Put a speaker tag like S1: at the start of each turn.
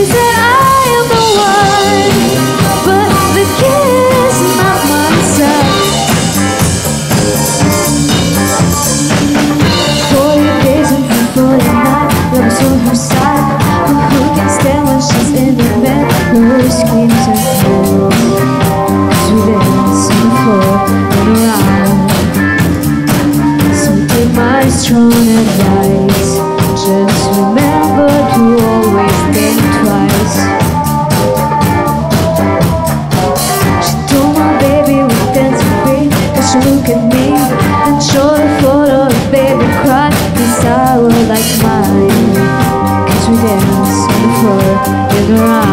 S1: 이제 just look at me. And show a photo of baby cry. This hour like mine. Cause we dance on the floor in her